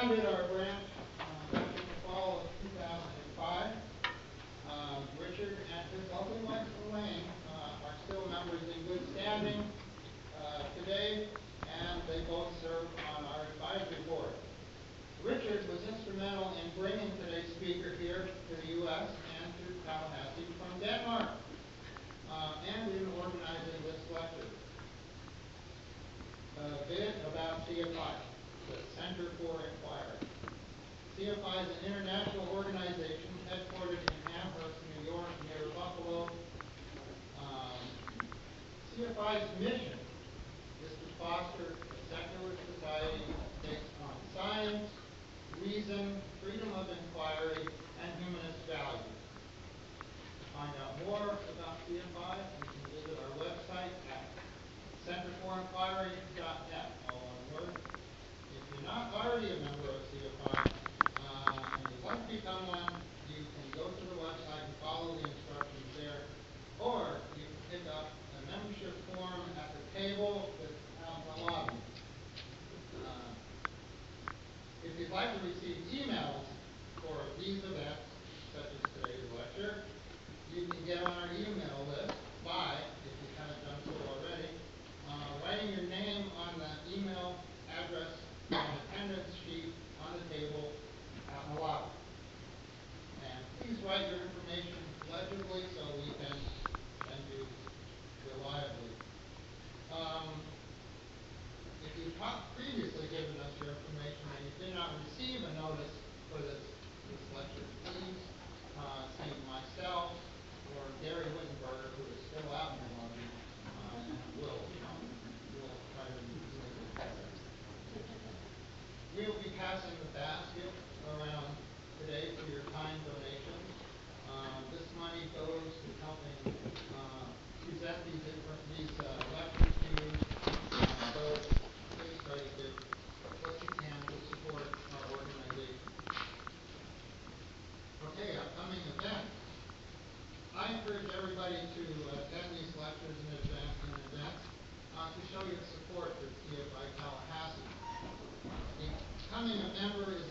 founded our branch notice for this, this lecture please, uh, send myself or Gary Wittenberger, who is still out in London, uh, will, try to do it. We will be passing the basket around today for your kind donations. Um, this money goes to helping uh, these these, uh, lectures to uh, these lectures and advance, events uh, to show your support for CFI Tallahassee. Becoming a member is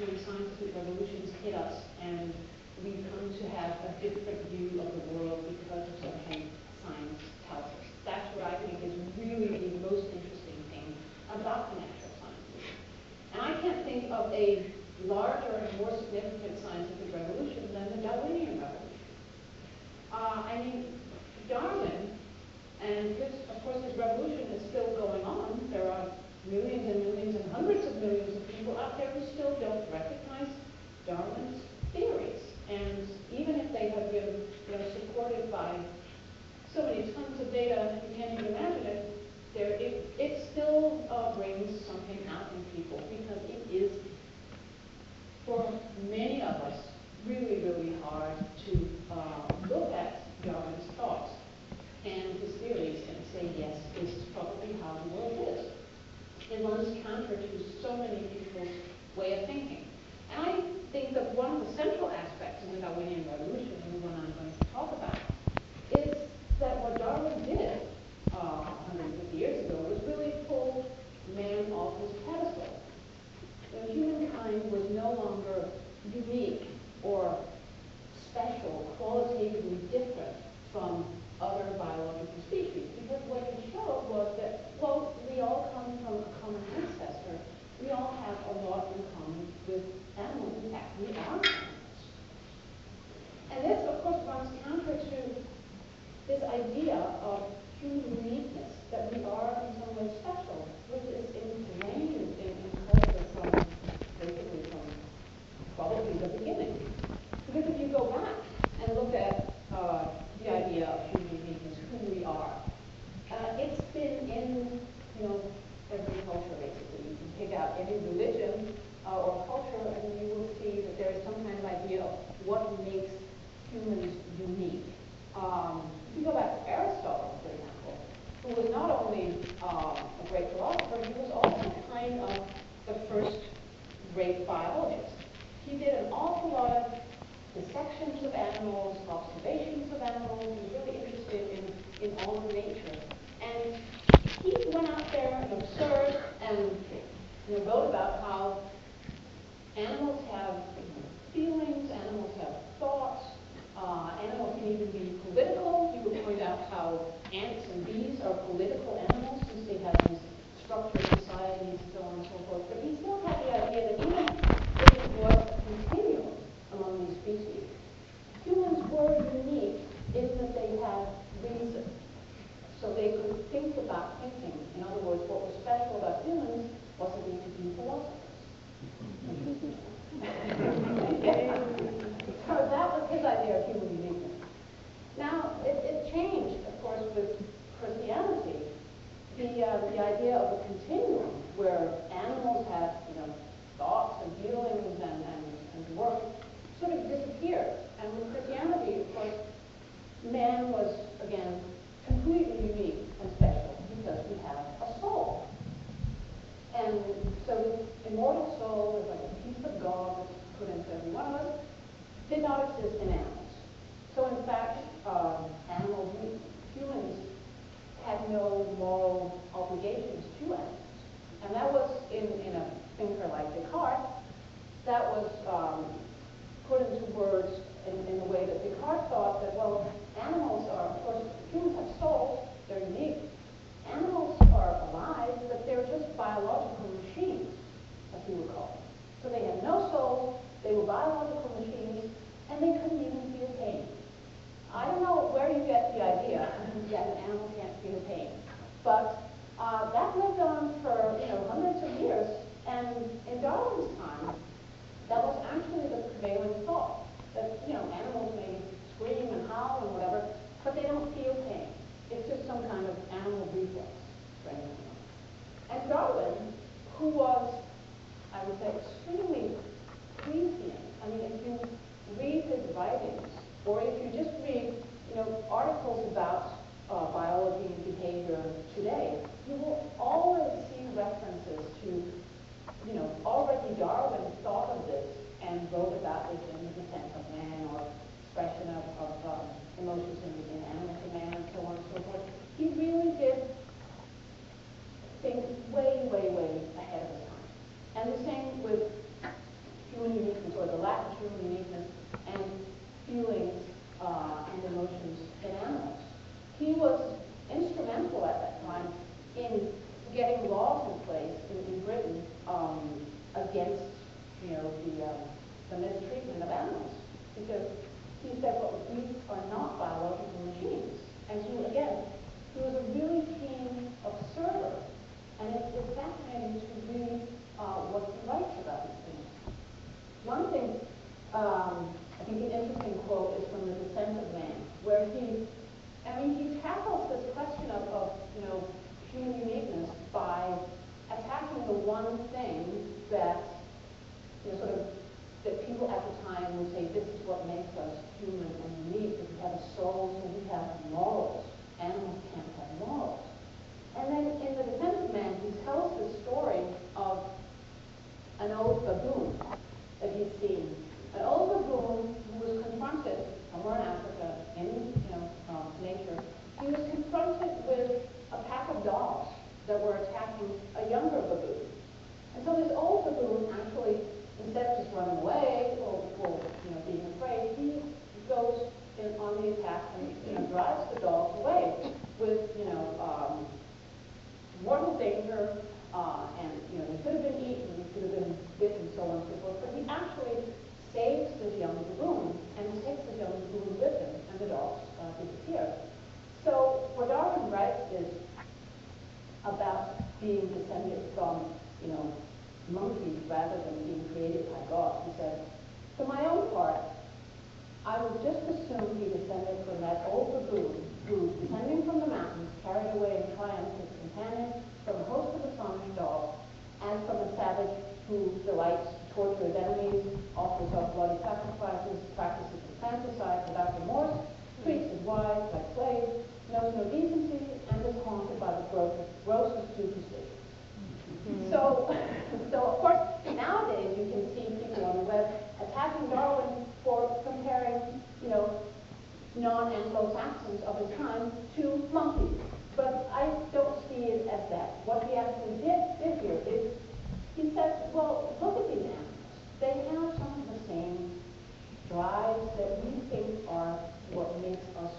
when scientific revolutions hit us and we come to have a different view of the world because of something science tells us? That's what I think is really the most interesting thing about the natural sciences. And I can't think of a larger and more significant scientific revolution than the Darwinian revolution. Uh, I mean, Darwin, and of course, his revolution is still going on. There are millions and millions and hundreds of millions of people out there who still don't recognize Darwin's theories. And even if they have been, you know, supported by so many tons of data, you can't even imagine it, there, it, it still uh, brings something out in people because it is, for many of us, really, really hard to uh, look at Darwin's thoughts and his theories and say, yes, this is probably how the world is. It runs counter to so many people's way of thinking. And I think that one of the central aspects of the Darwinian revolution, and the one I'm going to talk about, is that what Darwin did uh, 150 years ago was really pull man off his pedestal. You humankind was no longer unique or special, qualitatively different from other biological species. Because what he showed was that, well, we all come from a common ancestor. We all have a lot in common with animals. In fact, we are animals. And this, of course, runs counter to this idea of human uniqueness, that we are in some way special, which is ingrained was um, that, you know, sort of, that people at the time would say, this is what makes us human.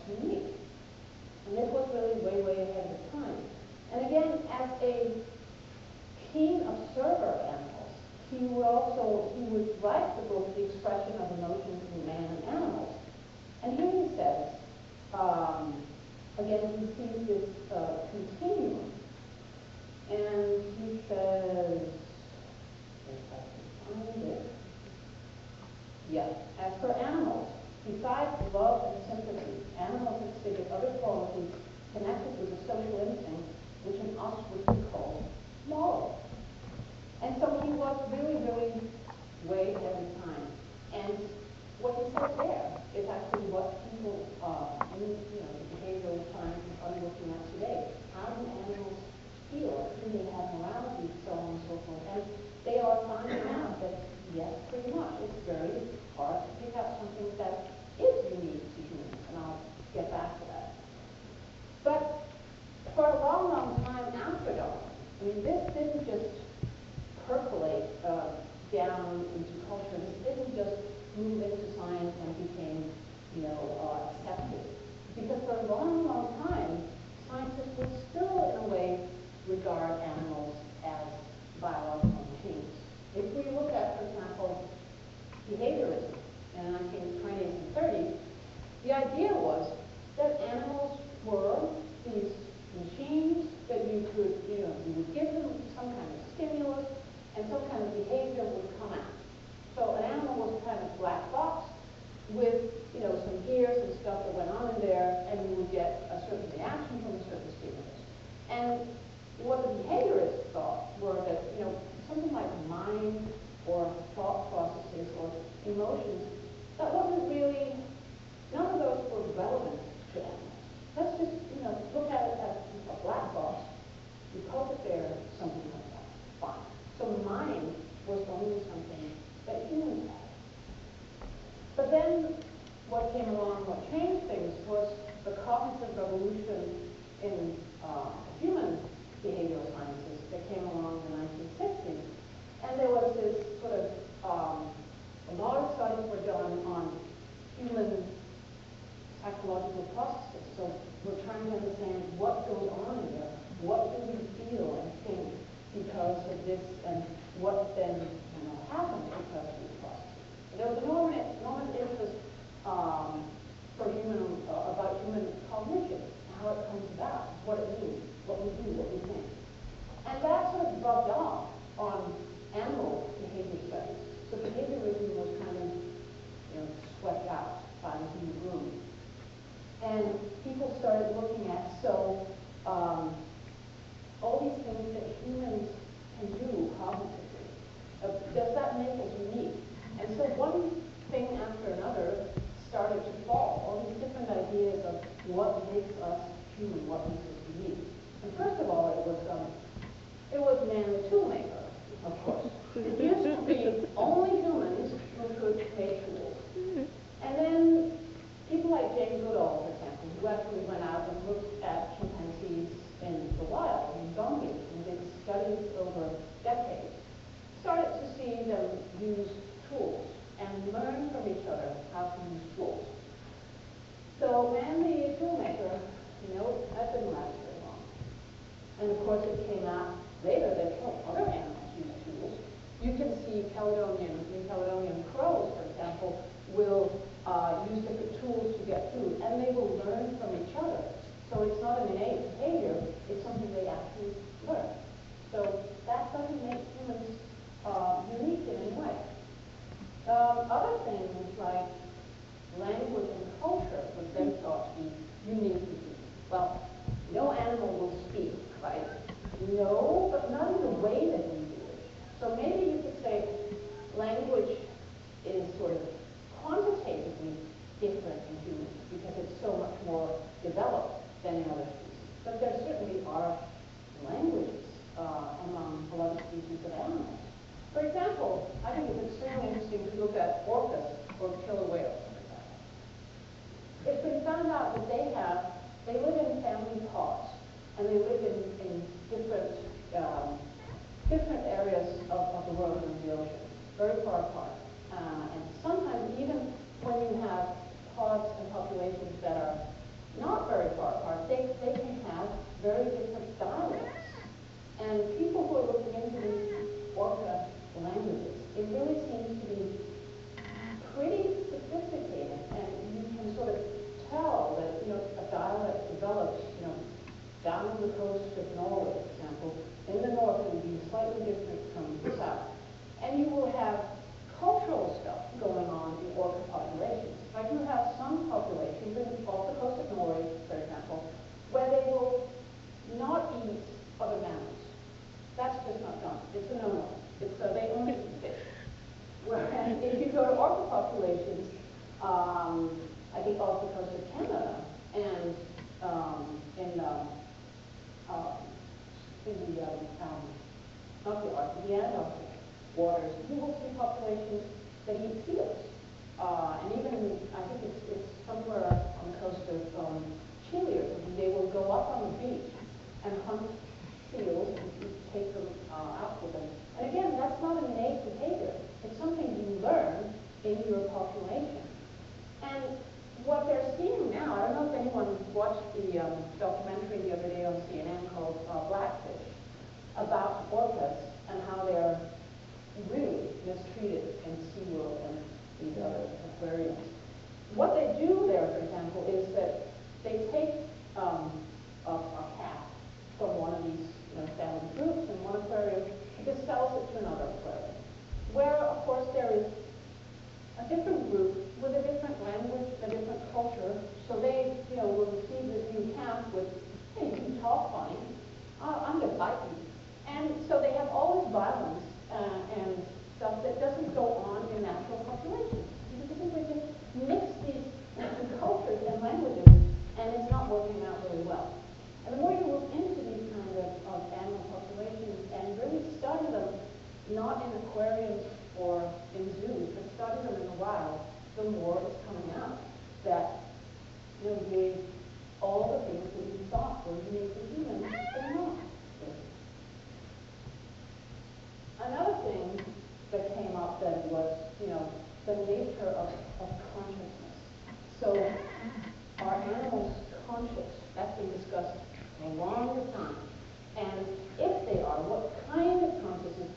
unique. And this was really way, way ahead of its time. And again, as a keen observer of animals, he would also, he would write the book, The Expression of Emotions in Man and Animals. And here he says, um, again, he sees this uh, continuum. And he says, if I can find it, as for animals, besides love and sympathy, animals exhibit other qualities connected with the social instinct, which in us would be called moral. And so he was really, really way ahead of time. And what he said there is actually what people uh, in you know, the behavioral science are looking at today. How do animals feel? Do they have morality? So on and so forth. And they are finding out that, yes, pretty much, it's very hard to pick out something that is unique to humans. And I'll get back to that. But for a long, long time after Darwin, I mean, this didn't just percolate uh, down into culture. This didn't just move into science and became, you know, uh, accepted. Because for a long, long time, scientists would still, in a way, regard animals as biological machines. If we look at, for example, behaviorism the 1920s and 30s, the idea was that animals were these machines that you could, you know, you would give them some kind of stimulus and some kind of behavior would come out. So an animal was a kind of black box with, you know, some gears and stuff that went on in there, and you would get a certain reaction from a certain the nature of, of consciousness. So are animals conscious? That's been discussed for a long time. And if they are, what kind of consciousness?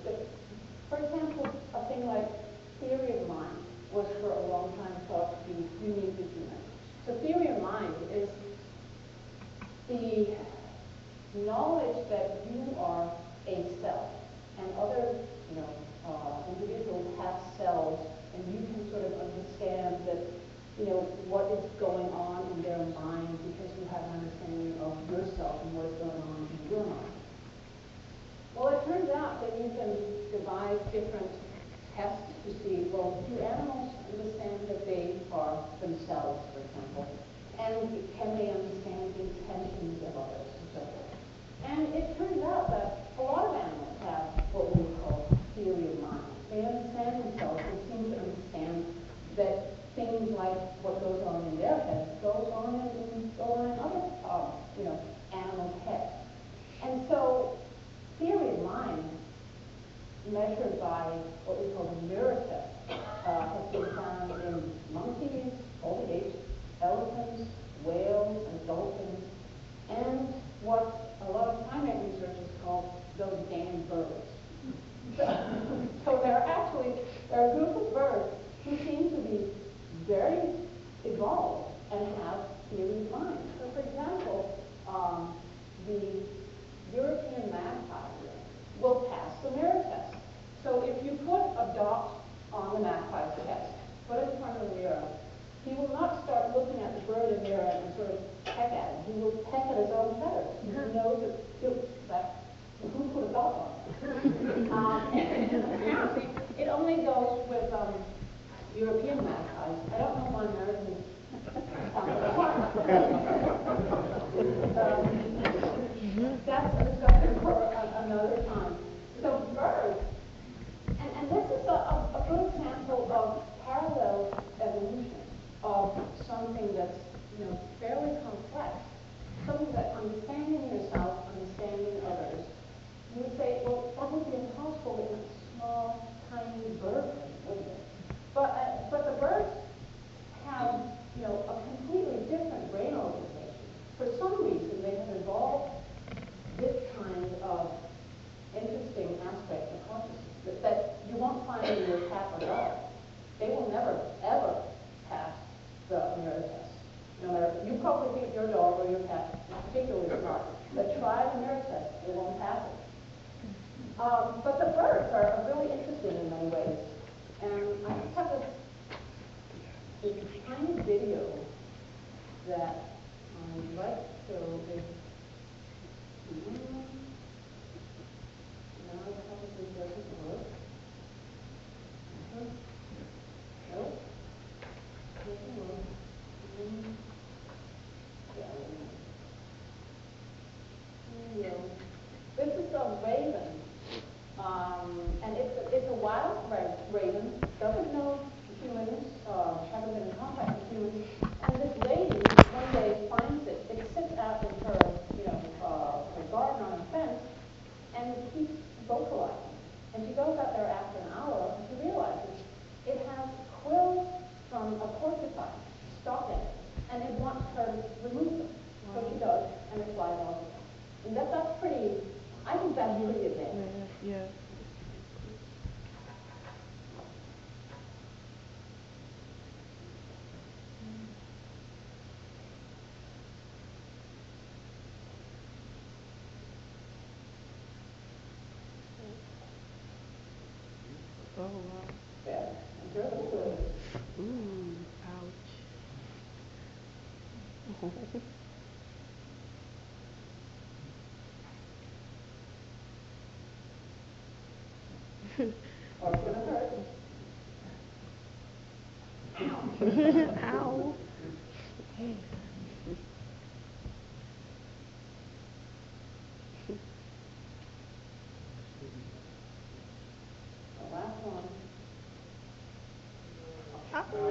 For example, a thing like theory of mind was for a long time thought to be unique to humans. So theory of mind is the knowledge that you are a self and other, you know, uh, individuals have cells and you can sort of understand that, you know, what is going on in their mind because you have an understanding of yourself and what is going on in your mind. Well, it turns out that you can devise different tests to see, well, do animals understand that they are themselves, for example? And can they understand the intentions of others and so forth? And it turns out that a lot of animals have what we would call theory of mind. They understand themselves that things like what goes on in their heads goes on in, on in other, uh, you know, animal heads. And so theory of mind measured by what we call mirror uh, has been found in monkeys, the apes, elephants, whales, and dolphins, and what a lot of primate researchers call those damn birds. so there are actually there are a group of birds who seem to be very evolved and have theory of mind. So for example, um, the European magpie will pass the mirror test. So if you put a dot on the magpie's chest, put it in front of the mirror, he will not start looking at the bird in the mirror and sort of peck at it. He will peck at his own feathers. He knows that, that who put a dot on it. um, and apparently, it only goes with um, European magpies. I don't know why Americans stop, stop it, and they want to remove them So she does, and they fly off. And that, that's pretty, I think that's pretty advanced. Yeah. happens,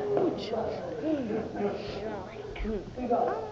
I Ouch. Ouch.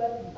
that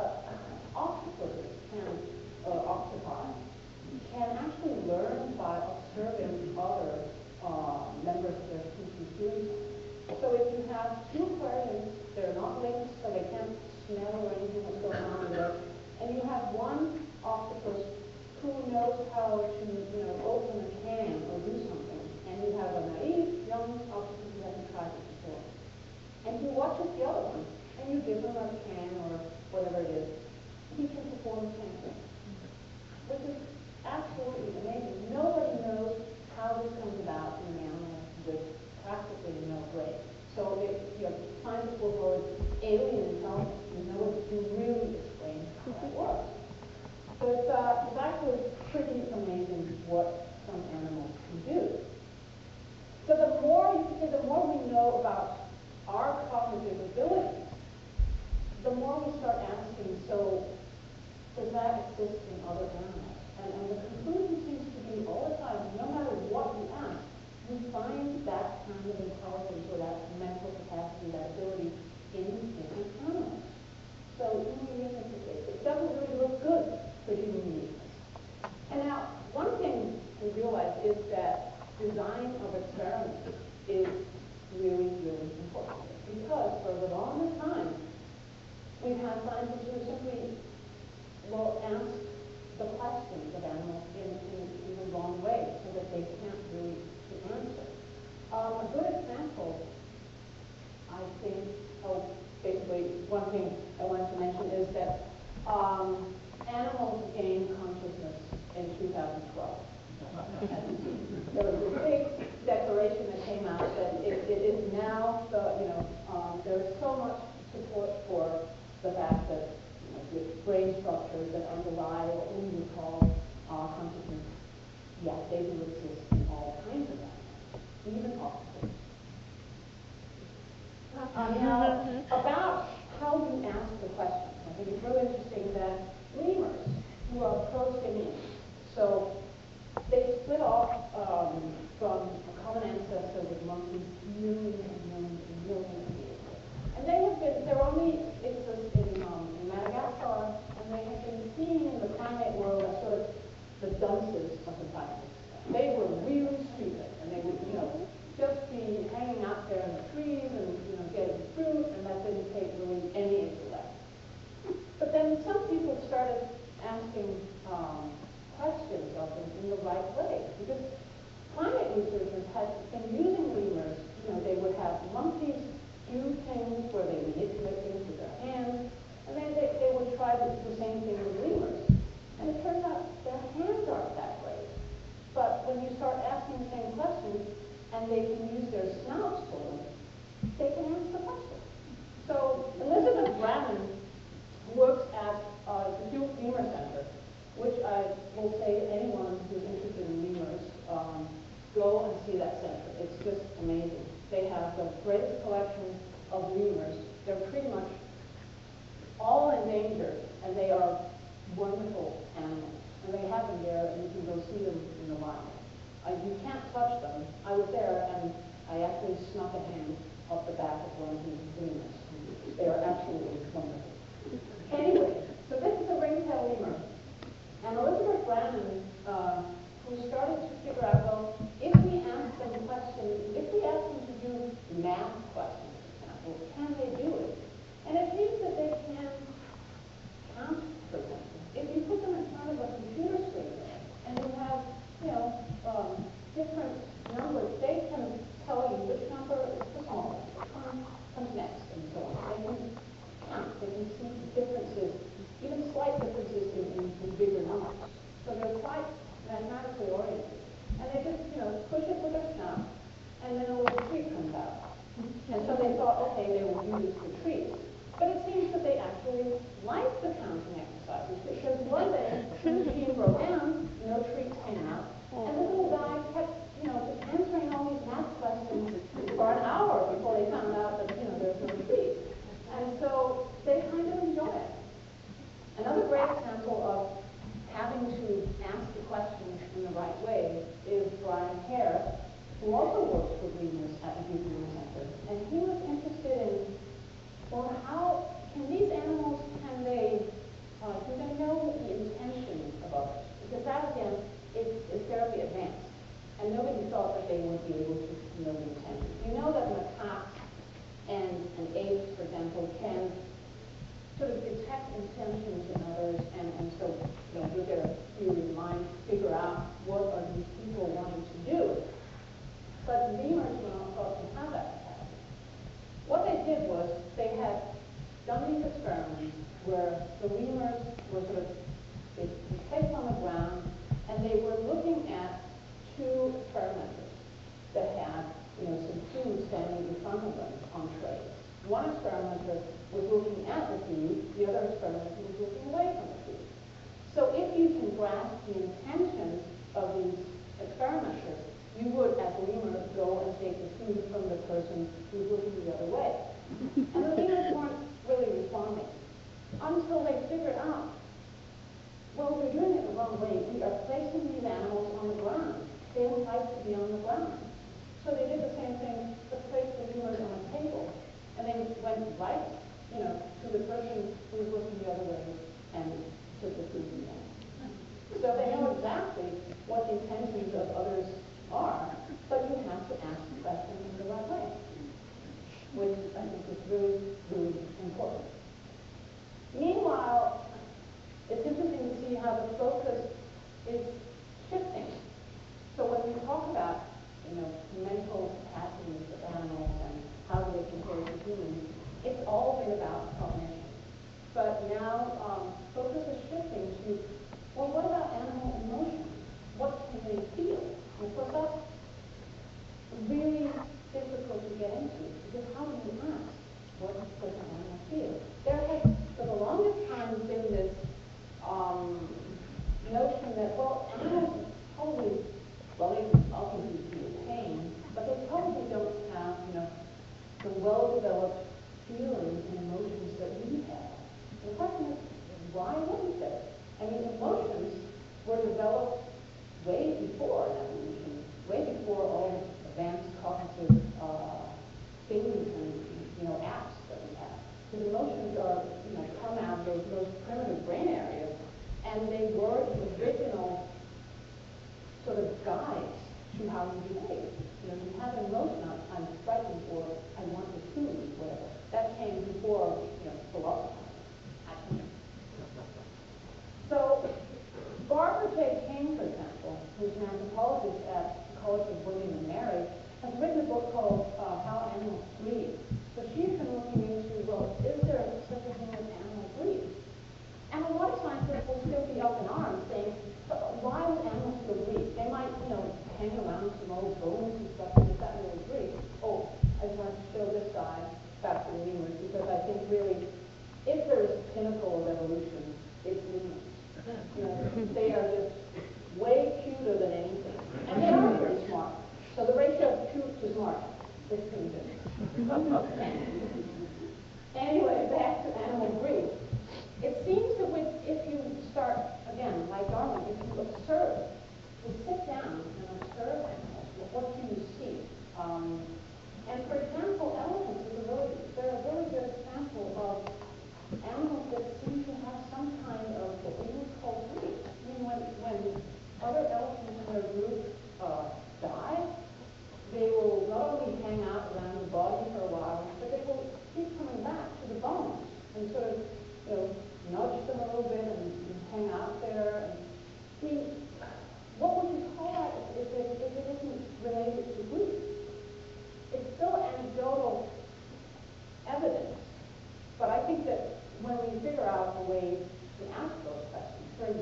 snuck a hand up the back of one of these lemurs. They are absolutely wonderful. Anyway, so this is a ringtail lemur. And Elizabeth Brannon, uh, who started to figure out, well, if we ask them questions, if we ask them to do math questions, for example, can they do it? And if you thought, okay, they will use the trees. But it seems that they actually like the counting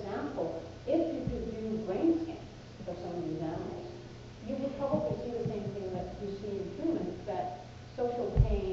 example, if you could do brain scans of some of these animals, you would probably see the same thing that you see in humans, that social pain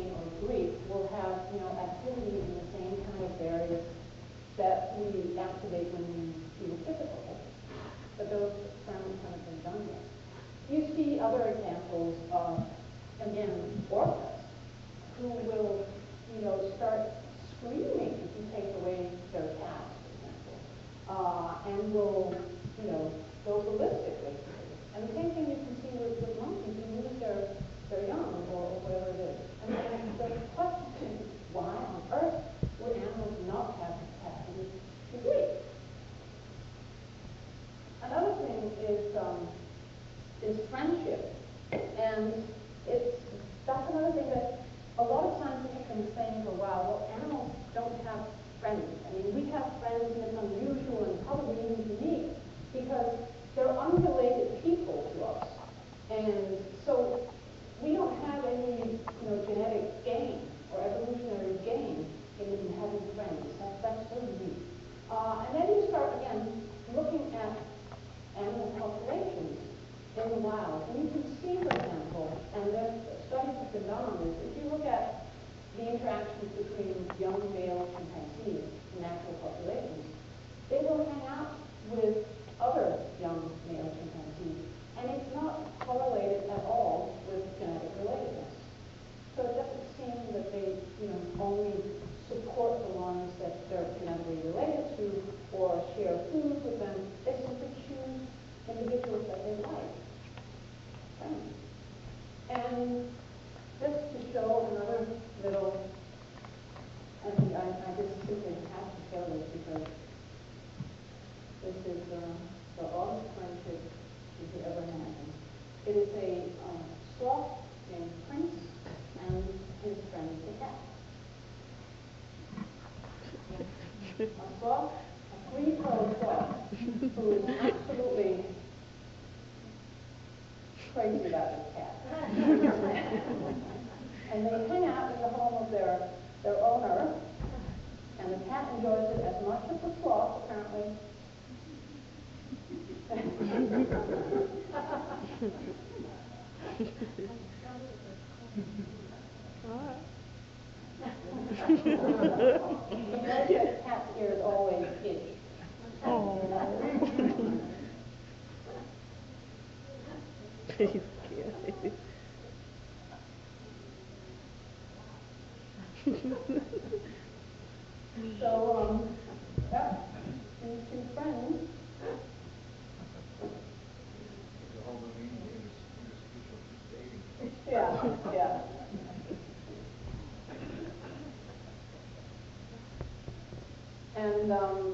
And, um,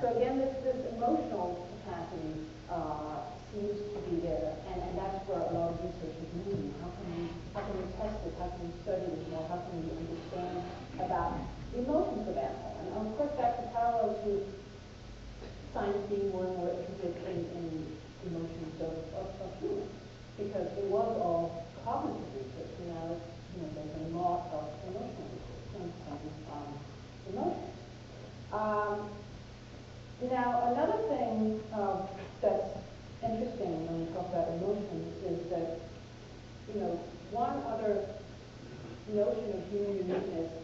so again, this, this emotional capacity, uh, seems to be there, and, and that's where a lot of research is moving. How can we, how can we test it, how can we study it more, how can we understand about the emotions of animals? And of course, that's a parallel to science being more and more interested in, in emotions of, of, of humans, because it was all cognitive research, and now it's, you know, there's a lot of emotional research on some, um, emotions. Um, now, another thing uh, that's interesting when we talk about emotions is that, you know, one other notion of human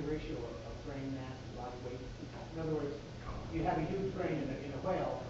Ratio of, of mass and body weight. In other words, you have a huge brain in a, in a whale,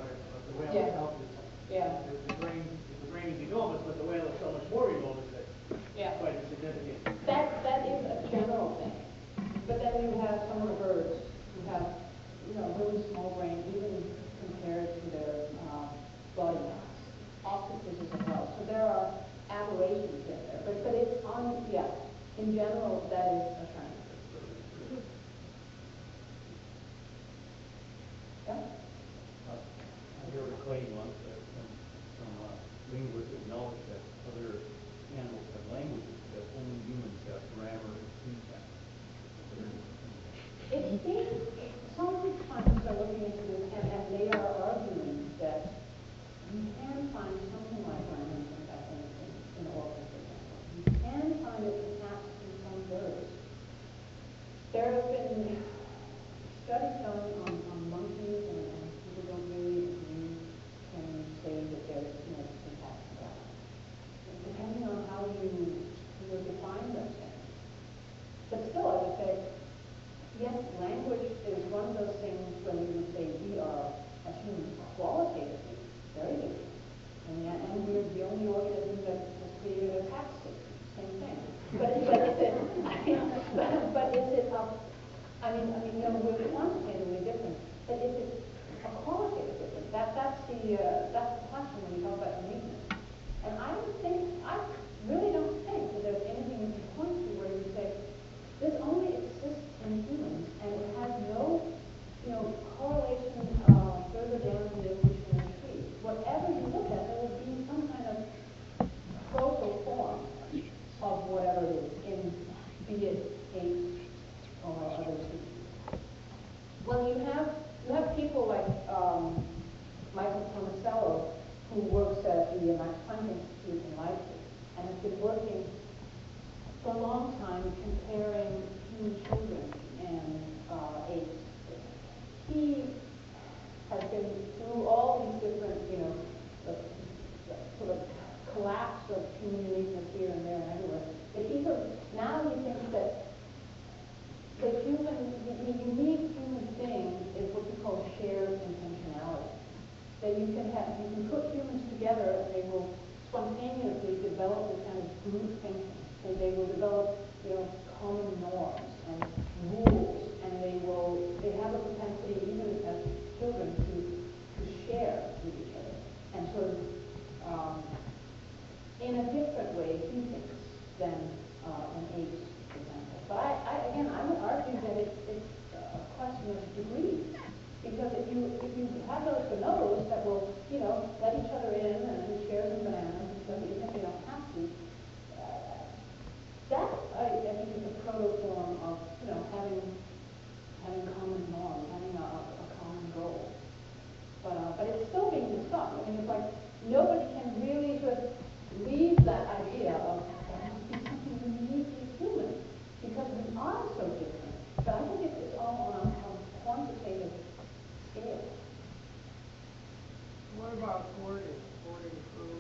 about hoarding, hoarding food,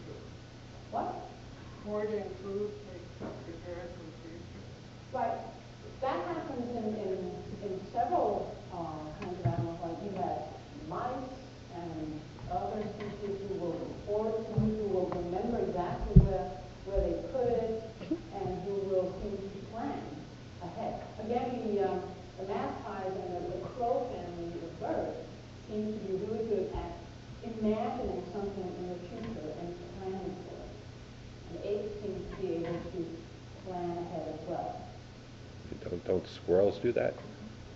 What? hoarding food, like prepared for the future? Right, that happens in, in, in several, uh, kinds of animals, like you have mice and other species who will hoard food, who will remember exactly where, where they put it, and who will seem to plan ahead. Again, the, um, the magpies and the, the crow family of birds seem to be really at imagining something in the future and planning for it. And apes seem to be able to plan ahead as well. Don't, don't squirrels do that?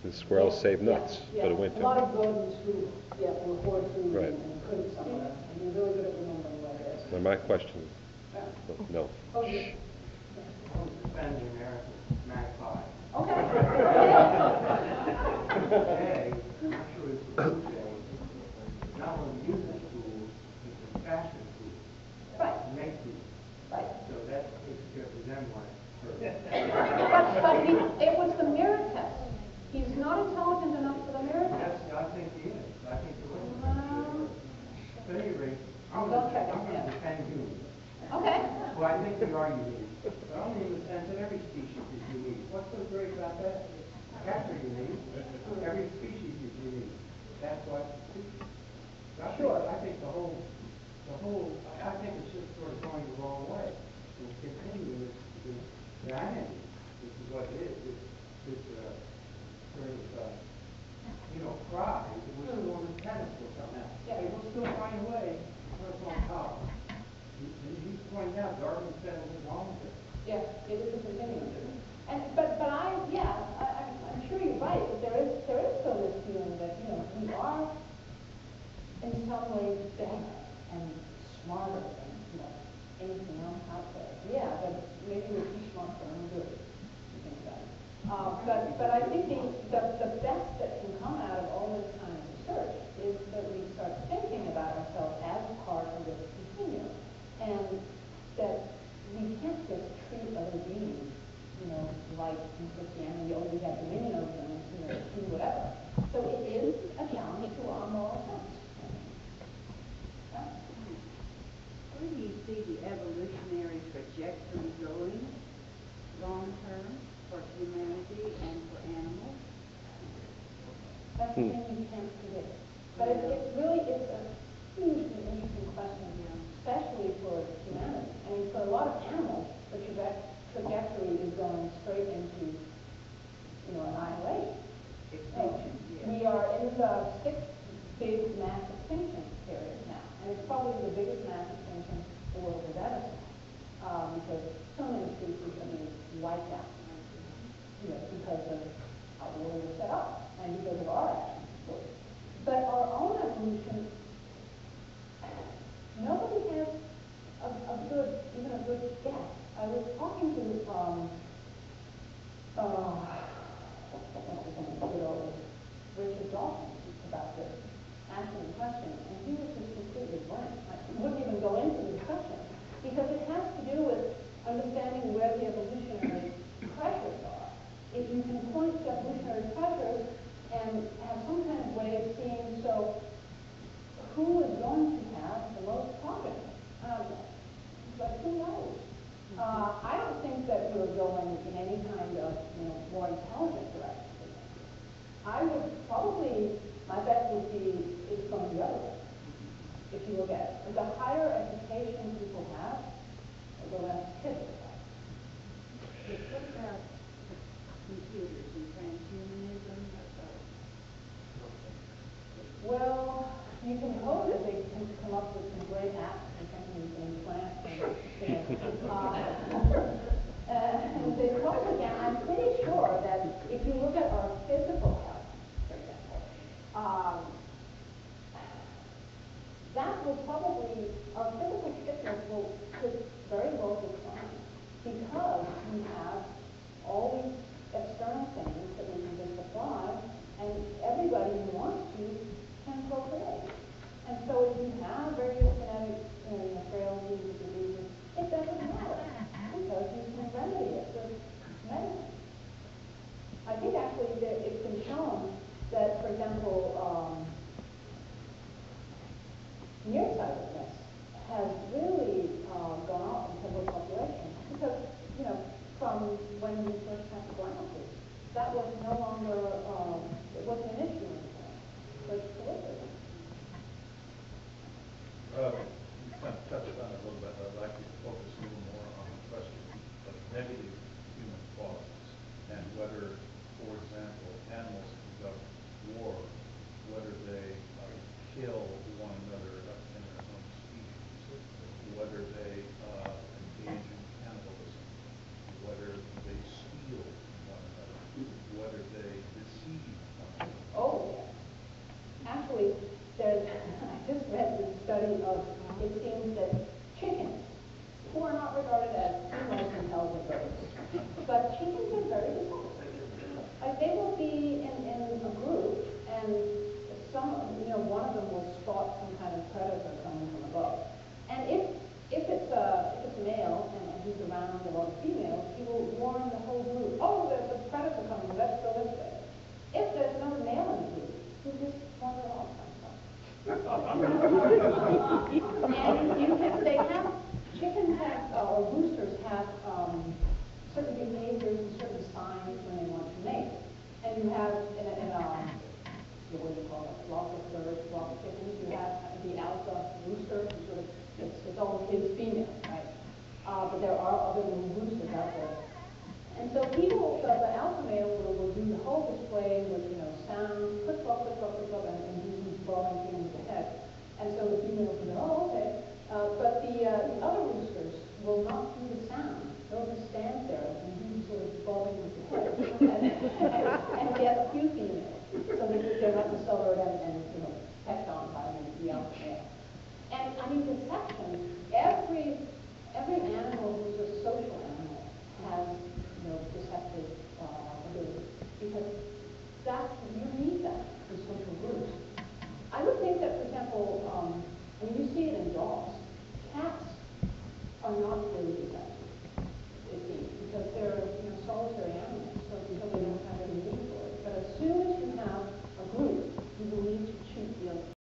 The squirrels Yeah, save nuts yeah. for the winter. A lot of rodents who, yeah, will hoard food Right. and and put it somewhere, and you're really good at remembering where it is. Now, my question, Yeah. Oh, no. Oh, yeah. Defend the American magpie. Okay. Today, actually, food day, not only use this food, it's a fashion food, Right, make food. right. So that takes care of the Zen one. But, but he, it was the mirror test. He's not intelligent enough for the mirror Yes, test. I think he is. I think the way. Well- But at any rate, I'm don't gonna, check it, I'm defend you. Okay. Well, I think we are unique, but only in the sense that every species is unique. What's so great about that? Cats are unique, every species is unique. That's what. I think- Sure. I think the whole, the whole, I I think it's just sort of going the wrong way. We'll continue with, with vanity, which is what it is, this, this, uh, sort of, uh, you know, pride, that we're still on the pedestal somehow. Yeah. Hey, we'll still find a way to on top. He- He's pointing out, Darwin said it was wrong it. Yeah, it is a continuum. And, but, but I, yeah, I, I'm, I'm sure you're right, but there is, there is still this feeling that, you know, we are in some ways better and smarter than, you know, anything else out there. Yeah, but maybe we're too smart for our own good, you. Uh, but, but I think the, the, the best that can come out of all this kind of research is that we start thinking about ourselves as part of this continuum. And that we can't just other beings, you know, like in Christianity, oh, we have dominion over them, you know, do whatever. So it is a challenge to our moral sense. Where do you see the evolutionary trajectory going long-term for humanity and for animals? That's the thing you can't predict. But it, it really is a hugely interesting question, especially for humanity. I mean, for a lot of animals, the traje- trajectory is going straight into, you know, annihilation. Extinction, yes. We are in the sixth big mass extinction period now, and it's probably the biggest mass extinction the world has ever seen, um, because so many species are being wiped out, you know, because of how the world is set up and because of our actions. But our own evolution, nobody has a, a good, even a good guess. I was talking to, um, uh, Richard Dawkins about this, asking the question, and he was just completely blank. He wouldn't even go into the discussion, because it has to do with understanding where the evolutionary pressures are. If you can point to evolutionary pressures and have some kind of way of seeing, so